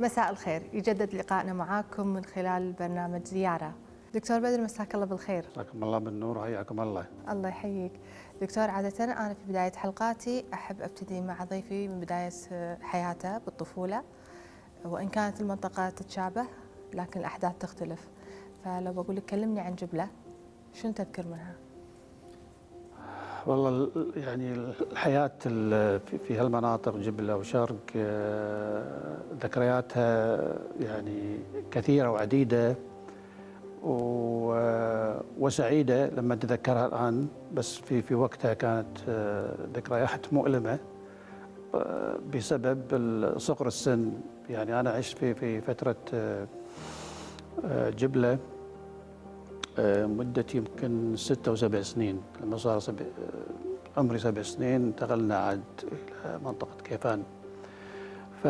مساء الخير. يجدد لقائنا معاكم من خلال برنامج زيارة. دكتور بدر مساك الله بالخير. مساكم الله بالنور وحياكم الله. الله يحييك. دكتور عادة أنا في بداية حلقاتي أحب أبتدي مع ضيفي من بداية حياته بالطفولة وإن كانت المنطقة تتشابه لكن الأحداث تختلف. فلو بقول لك كلمني عن جبلة شنو تذكر منها؟ والله ال- يعني الحياة ال- في- هالمناطق جبلة وشرق آه، ذكرياتها يعني كثيرة وعديدة و- وسعيدة لما أتذكرها الآن بس في في وقتها كانت آه، ذكريات مؤلمة آه، بسبب صغر السن. يعني أنا عشت في في فترة آه، آه، جبلة آه، مدة يمكن ستة وسبع سنين. لما صار سبع آه، عمري سبع سنين انتقلنا عاد إلى منطقة كيفان. ف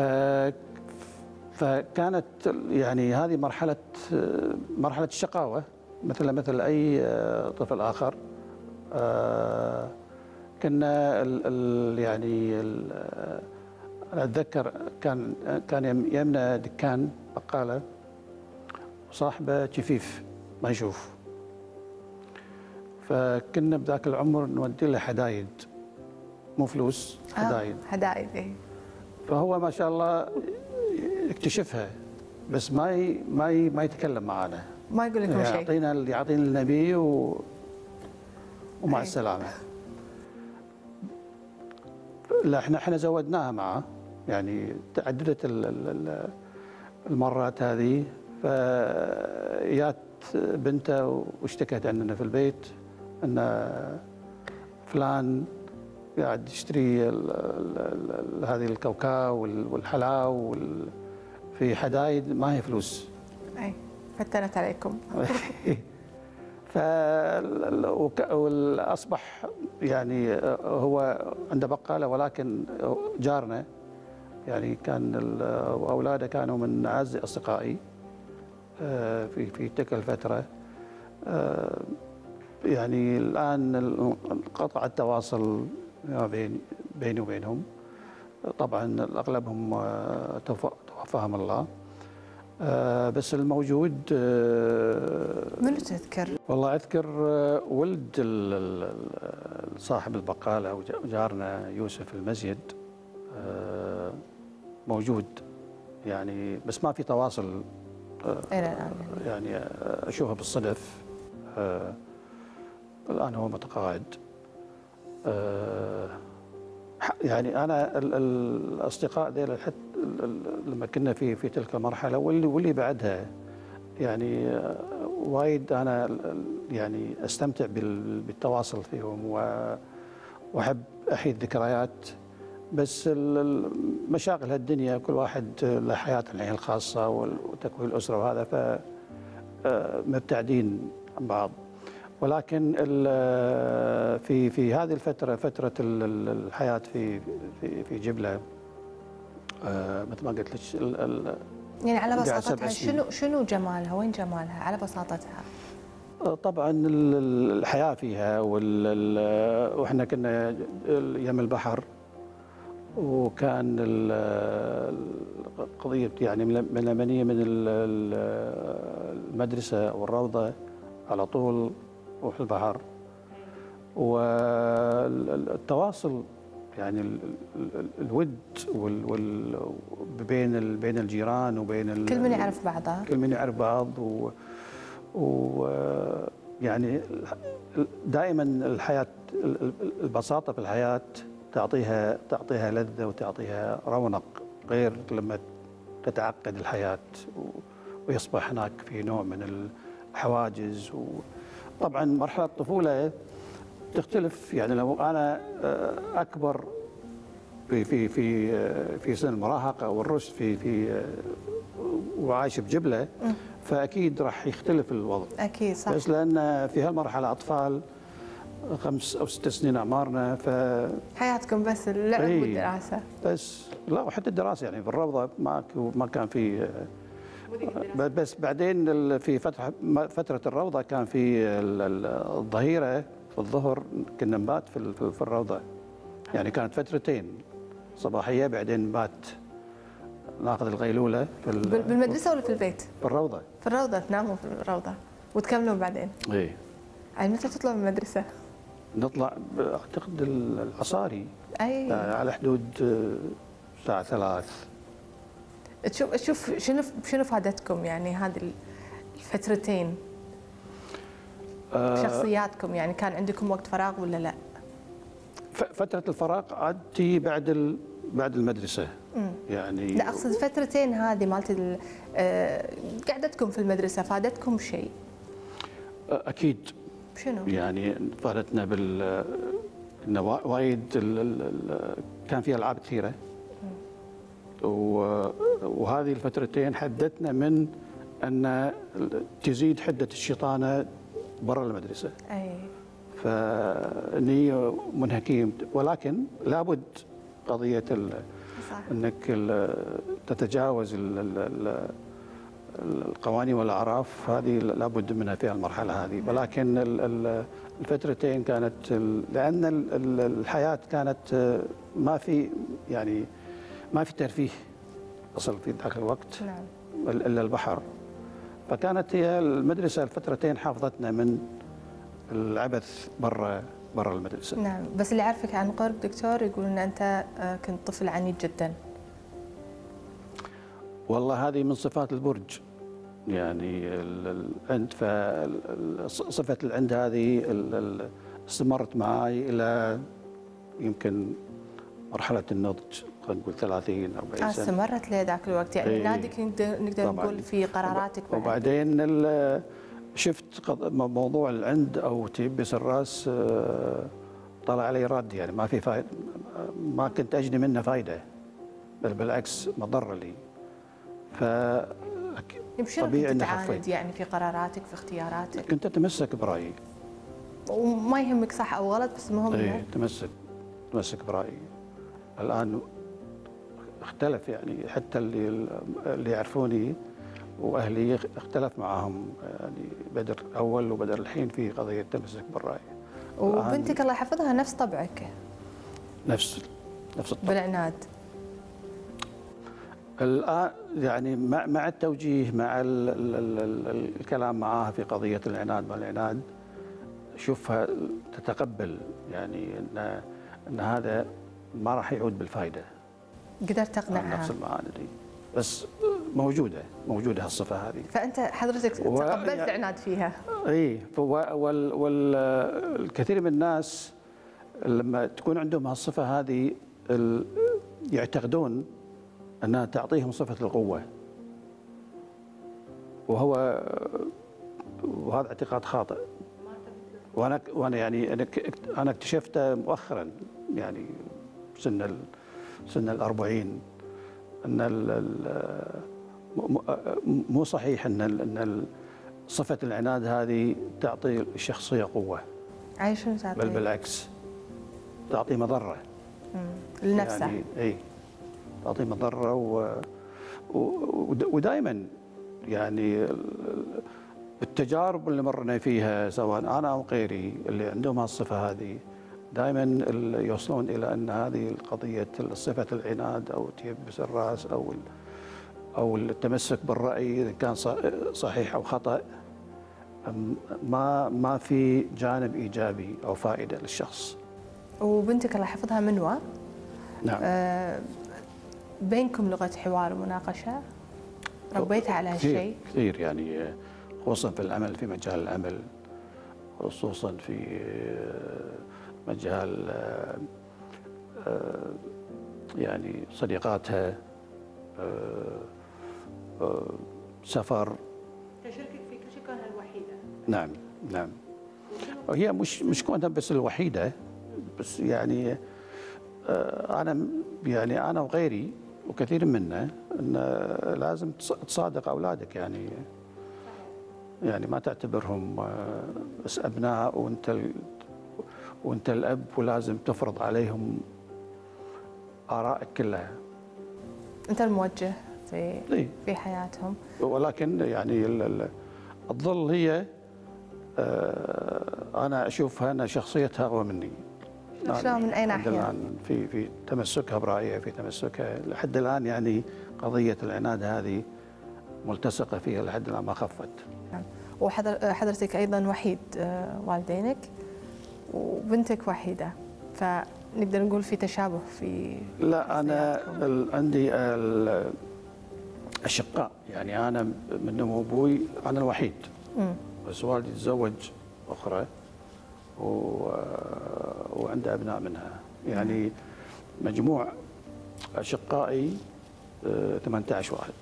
فكانت يعني هذه مرحلة آه، مرحلة الشقاوة مثل مثل أي آه، طفل آخر. آه، كنا ال ال يعني ال آه، أنا أتذكر كان كان يم- يمنا دكان بقالة وصاحبة جفيف. ما يشوف. فكنا بذاك العمر نودي له حدايد مو فلوس حدايد آه حدايد إيه. فهو ما شاء الله يكتشفها بس ما ي... ما ي... ما يتكلم معنا ما يقول لكم شيء. يعطينا اللي يعطينا النبي و... ومع أي. السلامة. لا إحنا إحنا زودناها معه. يعني تعددت ال- ال- ال- المرات هذه. بنته واشتكت عندنا في البيت إن فلان قاعد يشتري ال ال ال هذه الكاوكاو وال- والحلاوه وال في حدايد ما هي فلوس. أي فتنت عليكم. ف واصبح يعني هو عنده بقالة ولكن جارنا يعني كان وأولاده كانوا من أعز أصدقائي. في في تلك الفترة. آه، يعني الآن انقطع التواصل بين بيني وبينهم. طبعا اغلبهم آه، توف- توفاهم الله. آه، بس الموجود آه، منو تذكر؟ والله أذكر آه، ولد صاحب البقالة أو جا- جارنا يوسف المزيد آه، موجود. يعني بس ما في تواصل يعني. آه، اشوفه بالصدف. آه، الآن هو متقاعد. آه، يعني أنا ال- ال- الاصدقاء ذيلا حتى لما كنا في في تلك المرحلة واللي واللي بعدها. يعني آه، وايد ال- يعني أستمتع بال- بالتواصل فيهم و- وأحب أحيي الذكريات. بس مشاغل هالدنيا كل واحد له حياته الحين الخاصة وتكوين الأسرة وهذا ف آه، مبتعدين عن بعض ولكن ال- في في هذه الفترة فترة ال- ال- الحياة في في في جبلة آه، مثل ما قلت لك يعني على بساطتها. شنو شنو جمالها؟ وين جمالها؟ على بساطتها طبعا ال- ال- الحياة فيها وإحنا كنا يم البحر وكان ال- القضية يعني من اليمنيه من ال- ال- المدرسة أو الروضه على طول روح البحر. والتواصل يعني ال- ال- الود وال وال بين ال- بين الجيران وبين كل من يعرف بعضها كل من يعرف بعض و, و يعني دائما الحياة البساطة في الحياة تعطيها تعطيها لذة وتعطيها رونق غير لما تتعقد الحياة و- ويصبح هناك في نوع من الحواجز وطبعا مرحلة الطفولة تختلف. يعني لو أنا آه، أكبر في في في آه، في سن المراهقة والرشد في في آه، وعايش بجبلة فأكيد راح يختلف الوضع. أكيد صح. بس لأن في هالمرحلة أطفال خمس أو ست سنين أعمارنا ف حياتكم بس اللعب إي. والدراسه بس لا وحتى الدراسة يعني في الروضة ما ما كان في ب- بس بعدين في فتره فترة الروضة كان في ال- ال- الظهيرة في الظهر كنا نبات في ال- في الروضة يعني كانت فترتين صباحية بعدين نبات ناخذ الغيلولة في ال- بال- بالمدرسة ولا في البيت؟ في الروضة في الروضة تناموا في الروضة وتكملون بعدين إي يعني متى تطلعوا من المدرسة؟ نطلع أعتقد ال- العصاري. أي. يعني على حدود آه، الساعة ثلاث. تشوف تشوف شنو شنو فادتكم يعني هذه الفترتين؟ آه، شخصياتكم يعني كان عندكم وقت فراغ ولا لا؟ فترة الفراغ عاد تجي بعد ال- بعد المدرسة. مم. يعني لا أقصد الفترتين هذه مالت ال- آه، قعدتكم في المدرسة فادتكم شيء؟ آه، أكيد. شنو؟ يعني فادتنا بال انه وا- وايد ال- ال- ال- كان في ألعاب كثيرة. و- وهذه الفترتين حدتنا من أن تزيد حدة الشيطانة برا المدرسة. أي. فإني منهكين. ولكن لابد قضية ال- صح. إنك ال- تتجاوز ال- ال- القوانين والأعراف هذه لابد منها في المرحلة هذه. ولكن ال- ال- الفترتين كانت ال- لأن ال- ال- الحياة كانت ما في يعني ما في ترفيه أصل في ذاك الوقت نعم. الا البحر. فكانت هي المدرسة الفترتين حافظتنا من العبث برا برا المدرسة. نعم. بس اللي عارفك عن قرب دكتور يقول إن أنت آه، كنت طفل عنيد جدا. والله هذه من صفات البرج. يعني ال- ال- العند فصفة العند هذه استمرت معي إلى يمكن مرحلة النضج خلينا نقول 30 آه، 40 سنة استمرت لذاك الوقت يعني إيه. نادك نقدر. نقول في قراراتك بعد. وبعدين شفت موضوع العند أو تيبس الرأس آه، طلع علي رد يعني ما في فايدة ما كنت أجني منه فايدة بل بالعكس مضرة لي ف شنو طبيعي إني تعاند. يعني في قراراتك في اختياراتك؟ كنت أتمسك برأيي. وما يهمك صح أو غلط بس المهم اي تمسك تمسك برأيي. الآن اختلف يعني حتى اللي اللي يعرفوني وأهلي اختلف معهم يعني بدر اول وبدر الحين في قضية تمسك بالراي وبنتك الله يحفظها نفس طبعك. نفس نفس الطبع. بالعناد الآن يعني مع مع التوجيه مع ال ال ال ال الكلام معاها في قضية العناد ما العناد شوفها تتقبل يعني ان إن هذا ما راح يعود بالفائده قدرت تقنعها؟ نفس المعاني دي. بس موجودة موجودة هالصفة هذه. فأنت حضرتك و- تقبلت يعني- عناد فيها؟ إي والكثير من الناس لما تكون عندهم هالصفة هذه ال- يعتقدون أنها تعطيهم صفة القوة. وهو وهذا اعتقاد خاطئ. وأنا وأنا يعني أنا اكتشفته مؤخرا يعني سن ال سن الأربعين. أن ال- مو صحيح أن ال- أن صفة العناد هذه تعطي الشخصية قوة. عايش بل بالعكس تعطي مضرة. مم. لنفسه. يعني اي تعطي مضرة و... و... ودائما يعني ال- ال- التجارب اللي مرنا فيها سواء أنا أو غيري اللي عندهم هالصفة هذه دائما يوصلون إلى أن هذه القضية صفة العناد أو تيبس الرأس أو. أو التمسك بالرأي إذا كان صحيح أو خطأ ما ما في جانب إيجابي أو فائدة للشخص وبنتك الله يحفظها منوى نعم آه، بينكم لغة حوار ومناقشه ربيتها على هالشيء كثير يعني آه، خصوصا في العمل في مجال العمل خصوصا في آه، مجال آه، يعني صديقاتها سفر. تشاركك في كل شيء كونها الوحيدة. نعم نعم. وهي مش مش كونها بس الوحيدة بس يعني أنا يعني أنا وغيري وكثير منا إن لازم تص- تصادق أولادك يعني. يعني ما تعتبرهم آه، بس أبناء وأنت وأنت الأب ولازم تفرض عليهم آرائك كلها. أنت الموجه في إيه. في حياتهم. ولكن يعني الظل هي آه، أنا أشوفها أن شخصيتها أقوى مني. شلون من أي عند ناحية؟ الان في في تمسكها برايها في تمسكها لحد الآن يعني قضية العناد هذه ملتصقة فيها لحد ما خفت نعم وحضرتك أيضا وحيد آه، والدينك وبنتك وحيدة فنقدر نقول في تشابه في لا أنا عندي أشقاء يعني أنا من أبوي أنا الوحيد مم. بس والدي تزوج أخرى. وعنده أبناء منها. يعني مجموع أشقائي آه، 18 واحد.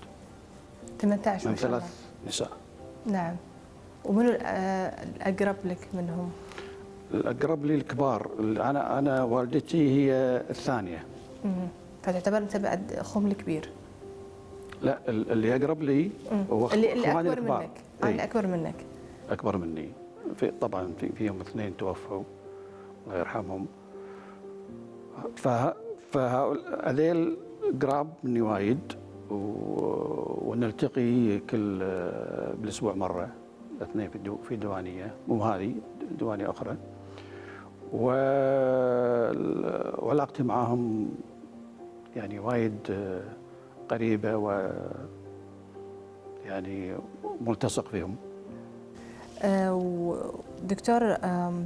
18 من ثلاث نساء. نعم. ومنو الأ- الأقرب لك منهم؟ الأقرب لي الكبار. أنا أنا والدتي هي الثانية. مم. فتعتبر أنت بعد أخوهم الكبير. لا ال- اللي أقرب لي. هو اللي, اللي أكبر الكبار. منك. آه، اللي أكبر منك. أكبر مني. في طبعا في فيهم اثنين توفوا الله يرحمهم فه فهؤلاء هذيل قراب مني وايد. ونلتقي كل بالأسبوع مرة الاثنين في. في ديوانيه مو هذه ديوانية أخرى. وعلاقتي معاهم يعني وايد قريبة و يعني ملتصق فيهم ودكتور آم،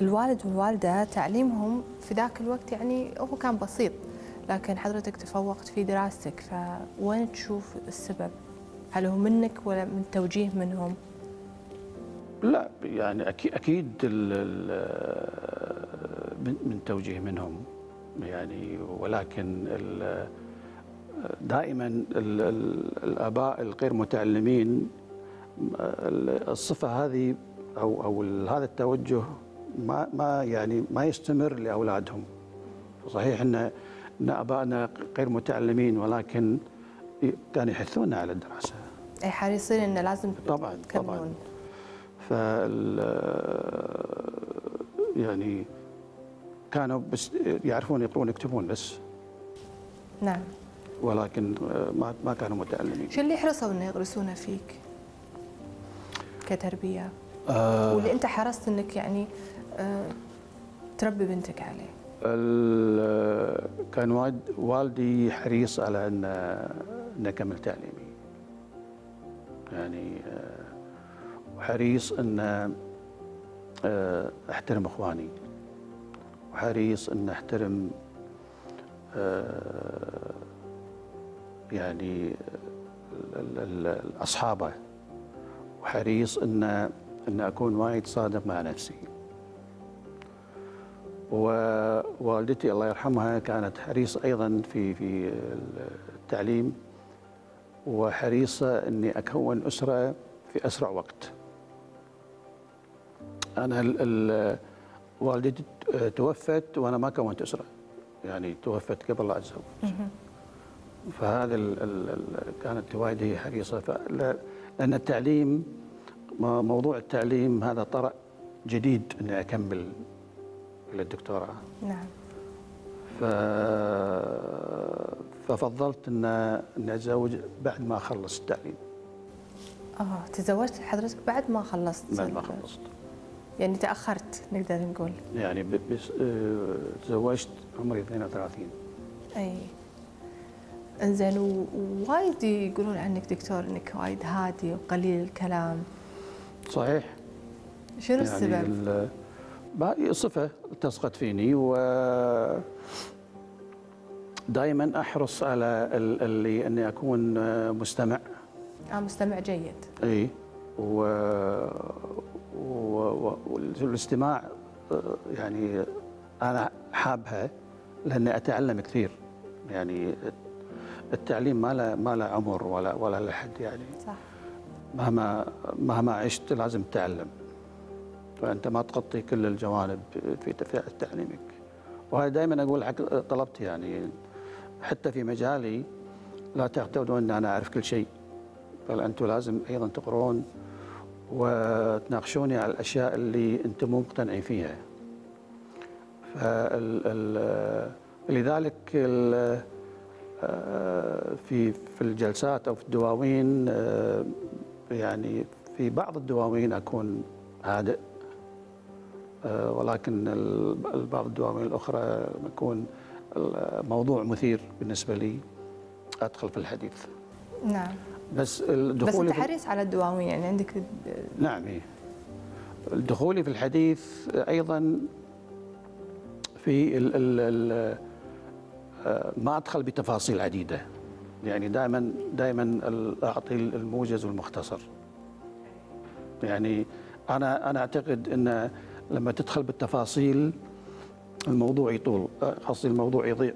الوالد والوالدة تعليمهم في ذاك الوقت يعني هو كان بسيط لكن حضرتك تفوقت في دراستك فوين تشوف السبب؟ هل هو منك ولا من توجيه منهم؟ لا يعني أكيد أكيد ال- من توجيه منهم يعني ولكن ال- دائما ال- ال- الآباء الغير متعلمين الصفة هذه أو أو هذا التوجه ما ما يعني ما يستمر لأولادهم. صحيح ان إن ابائنا غير متعلمين ولكن كانوا يحثونا على الدراسة. أي حريصين إنه لازم طبعا طبعا. تكملون فال يعني كانوا بس يعرفون يقرون يكتبون بس. نعم. ولكن ما ما كانوا متعلمين. شو اللي حرصوا إنه يغرسونه فيك؟ كتربية؟ آه واللي أنت حرصت إنك يعني آه، تربي بنتك عليه؟ ال- كان والد والدي حريص على إن ان أكمل تعليمي يعني آه، وحريص إن آه، أحترم إخواني وحريص إن أحترم آه، يعني أصحابه وحريص ان إن أكون وايد صادق مع نفسي. ووالدتي الله يرحمها كانت حريصة أيضا في في التعليم وحريصة أني أكون أسرة في أسرع وقت. أنا ال ال والدتي توفت وأنا ما كونت أسرة يعني توفت قبل لا أتزوج. فهذا ال ال كانت وايد هي حريصة. لأن التعليم موضوع التعليم هذا طرأ جديد أني أكمل إلى الدكتوراه نعم. ف... ففضلت أن أتزوج بعد ما اخلص التعليم. آه تزوجت حضرتك بعد ما خلصت؟ بعد ما خلصت. يعني تأخرت نقدر نقول. يعني ب... بس... آه، تزوجت عمري 32 أي. إنزين ووايد يقولون عنك دكتور إنك وايد هادي وقليل الكلام. صحيح. شنو يعني السبب؟ ال... ما- صفة التصقت فيني و دائما أحرص على ال- اللي إني أكون مستمع. آه مستمع جيد. إي و... و... والاستماع يعني أنا حابها لأني أتعلم كثير. يعني التعليم ما له ما له عمر ولا ولا له حد يعني. صح. مهما مهما عشت لازم تتعلم فأنت ما تغطي كل الجوانب في في تعليمك. وهذا دائما أقول حق طلبتي يعني. حتى في مجالي لا تعتقدوا إن أنا أعرف كل شيء. بل أنتم لازم أيضا تقرون وتناقشوني على الأشياء اللي أنتم مو مقتنعين فيها. فال في في الجلسات أو في الدواوين آه، يعني في بعض الدواوين أكون هادئ آه، ولكن بعض الدواوين الأخرى يكون الموضوع مثير بالنسبة لي أدخل في الحديث نعم بس بس دخولي انت حريص على الدواوين يعني عندك نعم إيه. دخولي في الحديث أيضا في ال ال ال ما أدخل بتفاصيل عديدة. يعني دائما دائما أعطي الموجز والمختصر. يعني أنا أنا أعتقد إن لما تدخل بالتفاصيل الموضوع يطول. قصدي الموضوع يضيع.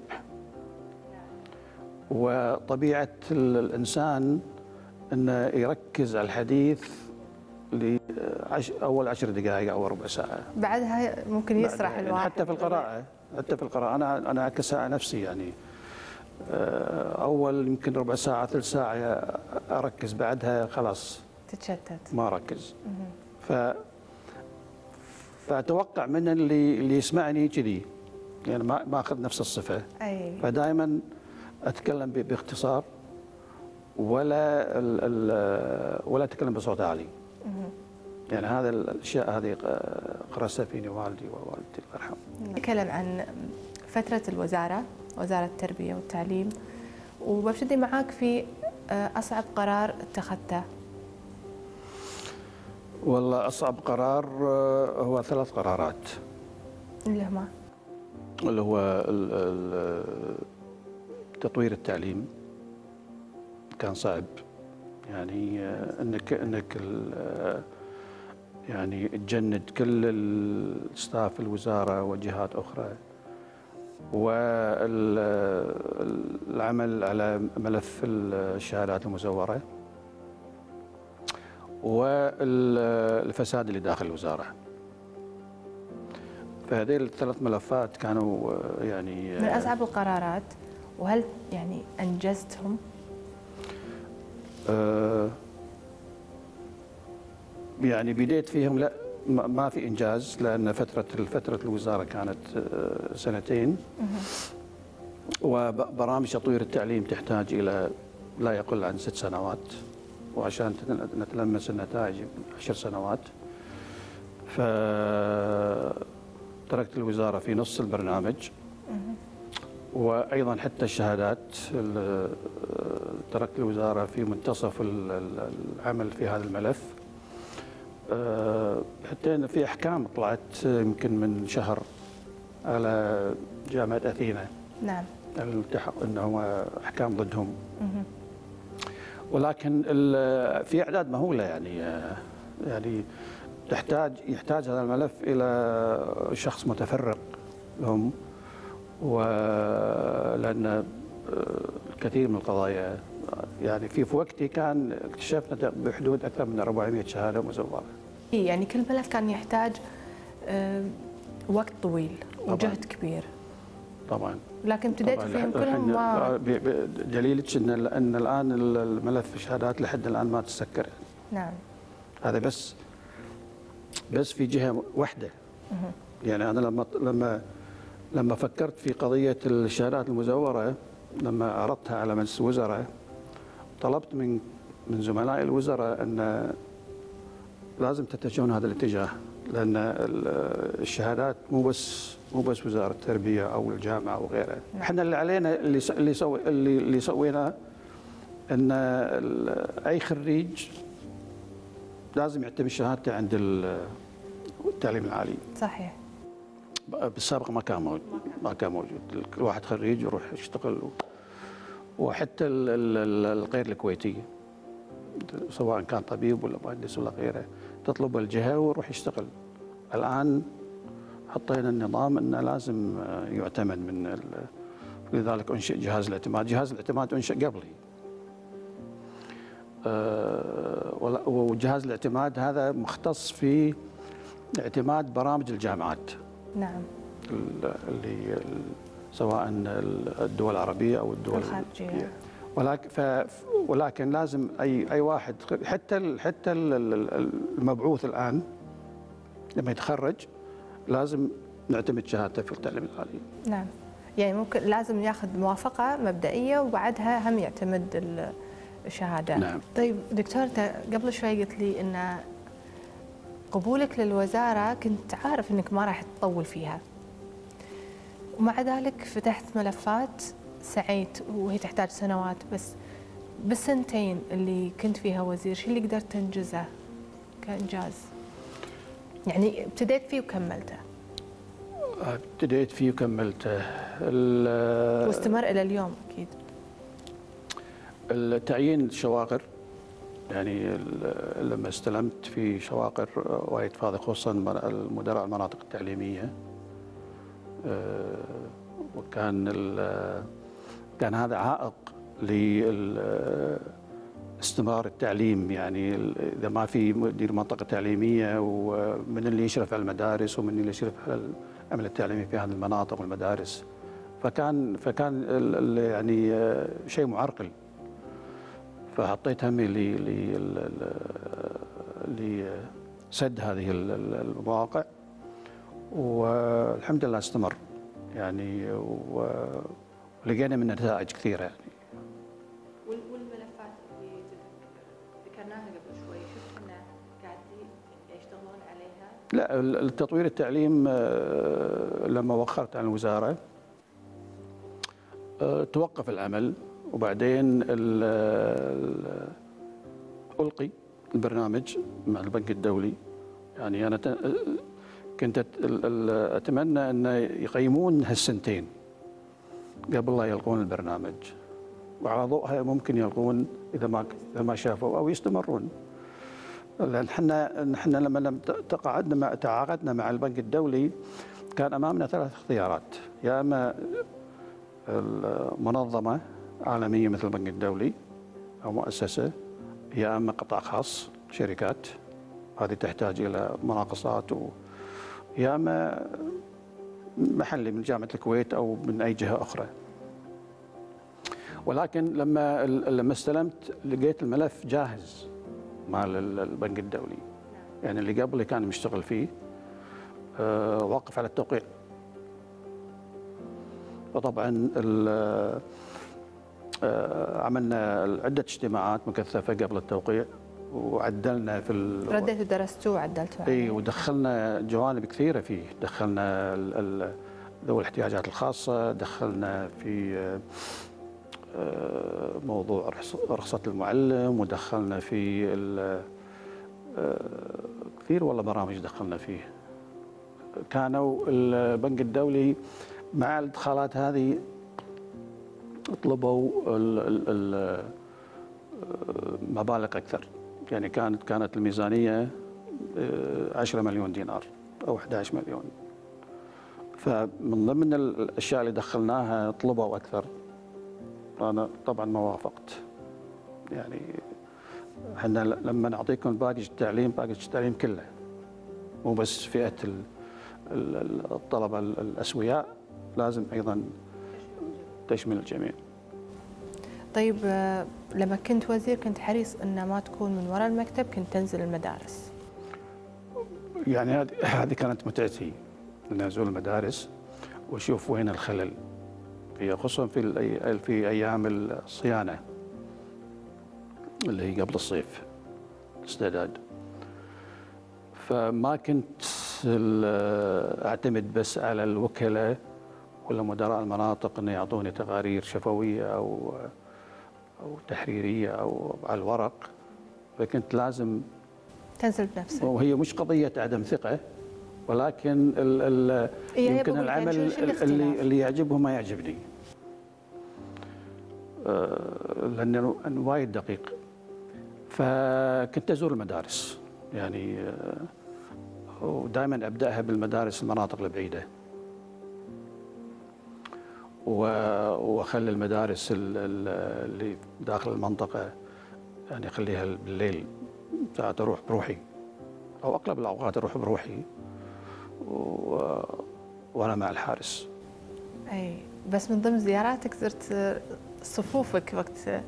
وطبيعة الإنسان إنه يركز على الحديث لاول عشر دقائق أو ربع ساعة. بعدها ممكن يسرح يعني الواحد. حتى في القراءة. حتى في القراءة. أنا أنا اعكس على نفسي يعني. آه، أول يمكن ربع ساعة ثلث ساعة أركز بعدها خلاص تتشتت. ما أركز. ف فأتوقع من اللي اللي يسمعني كذي. يعني ما ما أخذ نفس الصفة. أي. فدائما أتكلم ب- باختصار ولا ال ال ولا أتكلم بصوت عالي. يعني هذا الأشياء هذه غرسها فيني والدي ووالدتي الله يرحمهم. نتكلم عن فترة الوزارة وزارة التربية والتعليم وببتدي معاك في آه، أصعب قرار اتخذته. والله أصعب قرار آه، هو ثلاث قرارات. اللي هما؟ اللي هو تطوير التعليم كان صعب. يعني آه، انك إنك يعني تجند كل الستاف الوزارة وجهات أخرى. والعمل على ملف الشهادات المزورة. والفساد اللي داخل الوزارة. فهذيل الثلاث ملفات كانوا آه، يعني من أصعب القرارات. وهل يعني أنجزتهم؟ آه، يعني بديت فيهم لا ما في إنجاز لأن فترة فترة الوزارة كانت آه، سنتين. وبرامج تطوير التعليم تحتاج إلى لا يقل عن ست سنوات وعشان نتلمس النتائج عشر سنوات. فتركت الوزارة في نص البرنامج. وأيضا حتى الشهادات ال- تركت الوزارة في منتصف ال- ال- العمل في هذا الملف. حتى إن في أحكام طلعت يمكن من شهر على جامعة أثينا. نعم. التحق انه هو أحكام ضدهم. ولكن ال- في أعداد مهوله يعني آه، يعني تحتاج يحتاج هذا الملف إلى شخص متفرق لهم. ولان آه، الكثير من القضايا آه، يعني في في وقتي كان اكتشفنا بحدود أكثر من 400 شهادة مزورة. إيه، يعني كل ملف كان يحتاج وقت طويل طبعاً. وجهد كبير. طبعا. لكن ابتديتوا طبعاً. فيهم كلهم ما آه، دليلك إن إن الآن الملف الشهادات لحد الآن ما تسكر. نعم. هذا بس بس في جهة واحدة. يعني أنا لما لما لما فكرت في قضية الشهادات المزورة لما عرضتها على مجلس الوزراء طلبت من من زملاء الوزراء أن لازم تتجهون هذا الاتجاه لأن ال- الشهادات مو بس مو بس وزارة التربية أو الجامعة أو غيرها. نعم. إحنا اللي علينا اللي اللي سوي اللي اللي سويناه أن أي خريج لازم يعتمد شهادته عند ال- التعليم العالي. صحيح. بالسابق ما كان موجود ما كان موجود. كل واحد خريج يروح يشتغل و- وحتى ال- ال- ال- الغير الكويتي سواء كان طبيب ولا مهندس ولا غيره تطلب الجهة ويروح يشتغل الآن حطينا النظام إنه لازم آه، يعتمد من لذلك أنشئ جهاز الاعتماد، جهاز الاعتماد أنشئ قبلي. آه، وجهاز الاعتماد هذا مختص في اعتماد برامج الجامعات. نعم ال- اللي ال- سواء الدول العربية أو الدول الخارجية. ولكن ف ولكن لازم اي أي واحد حتى ال حتى ال- ال- المبعوث الآن لما يتخرج لازم نعتمد شهادته في التعليم العالي نعم. يعني ممكن لازم ياخذ موافقة مبدئية وبعدها هم يعتمد ال- الشهادة. نعم. طيب دكتور أنت قبل شوي قلت لي أن قبولك للوزارة كنت عارف أنك ما راح تطول فيها. ومع ذلك فتحت ملفات سعيت وهي تحتاج سنوات بس بالسنتين اللي كنت فيها وزير شو اللي قدرت تنجزه كإنجاز؟ يعني ابتديت فيه وكملته. ابتديت فيه وكملته. واستمر إلى اليوم أكيد. التعيين شواغر يعني لما استلمت في شواقر وايد فاضي خصوصا المدراء المناطق التعليمية. وكان كان هذا عائق لاستمرار التعليم. يعني إذا ما في مدير منطقة تعليمية ومن اللي يشرف على المدارس ومن اللي يشرف على العمل التعليمي في هذه المناطق والمدارس. فكان فكان يعني آه، شيء معرقل. فحطيت همي لسد هذه المواقع. والحمد لله استمر. يعني ولقينا من نتائج كثيرة يعني. والملفات اللي ذكرناها قبل شوي شفت إنه يشتغلون عليها؟ لا التطوير التعليم آه، لما وخرت عن الوزارة آه، توقف العمل وبعدين ألقي البرنامج مع البنك الدولي. يعني أنا كنت أتمنى أن يقيمون هالسنتين قبل لا يلقون البرنامج. وعلى ضوءها ممكن يلقون إذا ما إذا ما شافوا أو يستمرون. لأن إحنا إحنا لما لم تقاعدنا مع تعاقدنا مع البنك الدولي كان أمامنا ثلاث اختيارات. يا إما المنظمة عالمية مثل البنك الدولي أو مؤسسة يا أما قطاع خاص شركات. هذه تحتاج إلى مناقصات و يا أما محلي من جامعة الكويت أو من أي جهة أخرى. ولكن لما لما استلمت لقيت الملف جاهز مال البنك الدولي. يعني اللي قبل كان مشتغل فيه أه وقف على التوقيع. وطبعا آه، عملنا عدة اجتماعات مكثفة قبل التوقيع. وعدلنا في ال... رديتوا درستوا وعدلتوا إي ودخلنا جوانب كثيرة فيه. دخلنا ذوي الاحتياجات الخاصة دخلنا في آه، موضوع رخصة المعلم ودخلنا في آه، كثير والله برامج دخلنا فيه. كانوا البنك الدولي مع الادخالات هذه طلبوا مبالغ أكثر. يعني كانت كانت الميزانية 10 آه، مليون دينار أو 11 مليون. فمن ضمن الأشياء اللي دخلناها طلبوا أكثر أنا طبعا ما وافقت. يعني إحنا لما نعطيكم package التعليم package التعليم كله مو بس فئة الطلبة الأسوياء لازم أيضا تشمل الجميع. طيب آه، لما كنت وزير كنت حريص أن ما تكون من وراء المكتب كنت تنزل المدارس. يعني هذه كانت متعتي أن أزور المدارس وأشوف وين الخلل. في خصوصا في في أيام الصيانة اللي هي قبل الصيف الاستعداد. فما كنت أعتمد بس على الوكلاء ولا مدراء المناطق إنه يعطوني تقارير شفوية أو أو تحريرية أو على الورق فكنت لازم تنزل بنفسك. وهي مش قضية عدم ثقة ولكن ال ال إيه، يمكن العمل اللي اللي يعجبهم ما يعجبني. آه، لأنه وايد دقيق. فكنت أزور المدارس يعني آه، ودائما أبدأها بالمدارس المناطق البعيدة. وأخلي المدارس اللي داخل المنطقة يعني أخليها بالليل ساعات أروح بروحي أو أغلب الأوقات أروح بروحي و... وأنا مع الحارس. أي بس من ضمن زياراتك زرت صفوفك وقت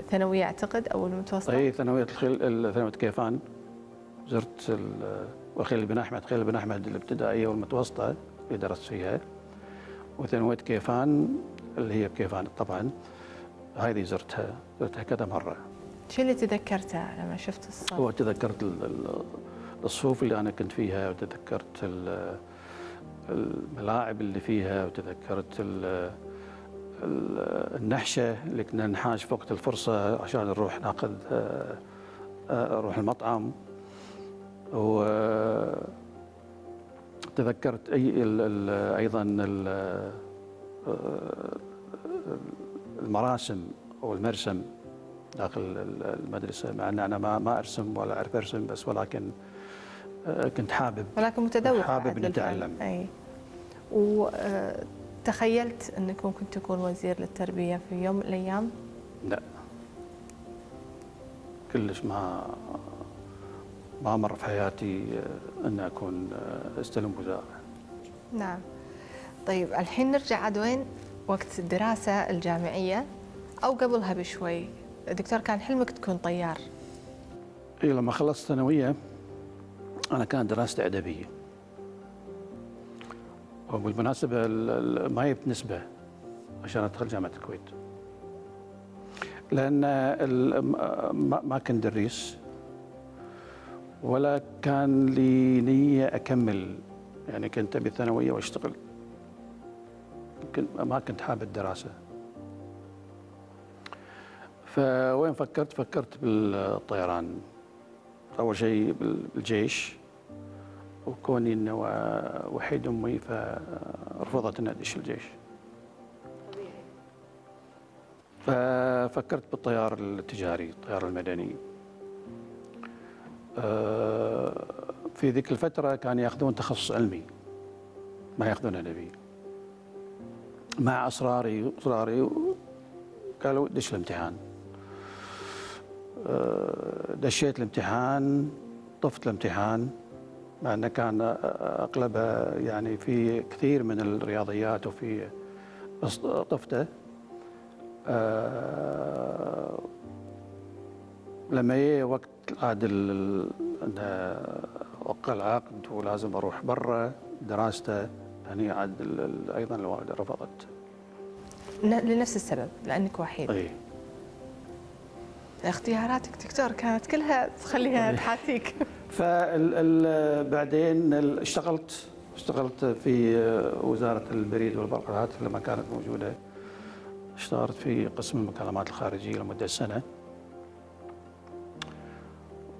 الثانويه أعتقد أو المتوسطة؟ أي ثانوية الخيل ثانوية كيفان زرت وخيل بن أحمد خيل بن أحمد الابتدائية والمتوسطة اللي درست فيها. وثانوية كيفان اللي هي كيفان طبعا. هذه زرتها زرتها كذا مرة. شو اللي تذكرته لما شفت الصف؟ هو تذكرت الصفوف اللي أنا كنت فيها وتذكرت الملاعب اللي فيها وتذكرت ال- النحشة اللي كنا نحاش في وقت الفرصة عشان نروح ناخذ آه، آه، نروح المطعم. و تذكرت ال- ال- ال- آه، المراسم أو المرسم داخل ال- المدرسة؟ مع ان أنا ما ما أرسم ولا أعرف أرسم بس ولكن آه، كنت حابب. ولكن متذوق حابب. نتعلم. أي. وتخيلت انك ممكن تكون وزير للتربية في يوم من الأيام؟ لا. كلش ما ما مر في حياتي آه، أن أكون آه، استلم وزاره نعم. طيب الحين نرجع عاد وين؟ وقت الدراسة الجامعية أو قبلها بشوي. دكتور كان حلمك تكون طيار؟ اي لما خلصت ثانوية أنا كانت دراستي أدبية. وبالمناسبه ال- ال- ما جبت نسبه عشان أدخل جامعة الكويت؟ ما ما كنت دريس. ولا كان لي نية أكمل. يعني كنت أبي الثانوية وأشتغل. كنت ما كنت حابب الدراسة. فوين فكرت؟ فكرت بالطيران. أول شيء بالجيش. وكوني إنه وحيد أمي فرفضت إني أدش الجيش. ففكرت بالطيار التجاري الطيار المدني. في ذيك الفترة كانوا يأخذون تخصص علمي. ما ياخذون ادبي مع اصراري اصراري قالوا دش الامتحان. آه، دشيت الامتحان طفت الامتحان. مع إنه كان اغلبه يعني في كثير من الرياضيات وفي بس طفته. آه، لما جاء وقت عاد ال- انه وقع العقد ولازم أروح برا دراسته هني عاد أيضا الوالده رفضت. لنفس السبب لأنك وحيد. اي اختياراتك دكتور كانت كلها تخليها طيب. تحاتيك. فبعدين اشتغلت اشتغلت في وزارة البريد والبرق والهاتف لما كانت موجودة. اشتغلت في قسم المكالمات الخارجية لمدة سنة.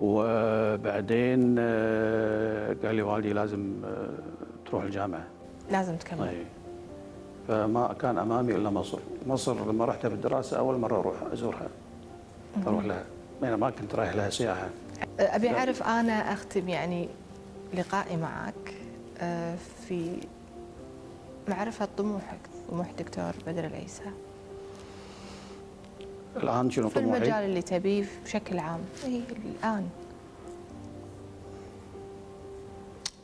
وبعدين آه، قال لي والدي لازم آه، تروح الجامعة. لازم تكمل. اي فما كان أمامي إلا مصر. مصر لما رحت بالدراسة أول مرة أروح أزورها. أروح لها. أنا ما كنت رايح لها سياحة. أبي لا. أعرف أنا أختم يعني لقائي معك في معرفة طموحك طموح دكتور بدر العيسى. الآن شنو في طموحي؟ المجال اللي تبيه بشكل عام. اي الآن.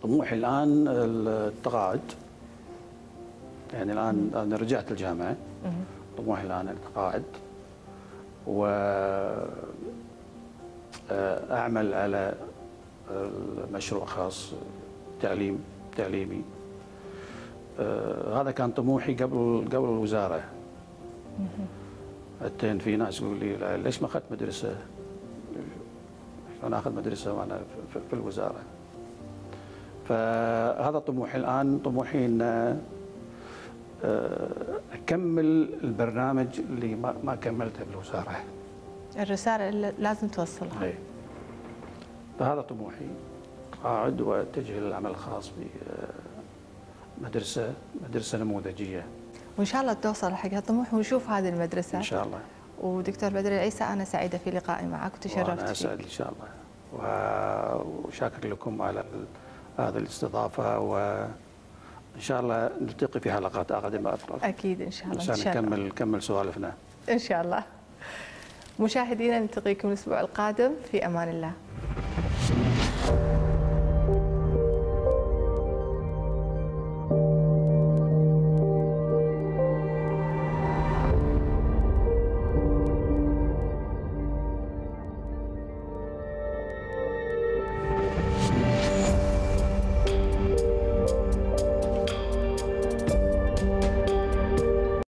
طموحي الآن التقاعد. يعني الآن أنا رجعت الجامعة. طموحي الآن التقاعد. و آه، أعمل على مشروع خاص تعليم تعليمي. آه، هذا كان طموحي قبل قبل الوزارة. حتى في ناس يقول لي ليش ما أخذت مدرسة؟ شلون اخذ مدرسة وأنا في- الوزارة؟ فهذا طموحي الآن طموحي إن آه، أكمل البرنامج اللي ما ما كملته بالوزارة. الرسالة اللي لازم توصلها إيه. فهذا طموحي قاعد وأتجه للعمل الخاص بمدرسه مدرسة نموذجية وإن شاء الله توصل حق هالطموح ونشوف هذه المدرسة. إن شاء الله. ودكتور بدر العيسى أنا سعيدة في لقائي معك وتشرفت اسعد فيك. إن شاء الله. و- وشاكر لكم على هذه الاستضافة وإن شاء الله نلتقي في حلقات قادمه افضل أكيد إن شاء الله عشان. نكمل نكمل سوالفنا. إن شاء الله. مشاهدينا نلتقيكم الأسبوع القادم. في أمان الله.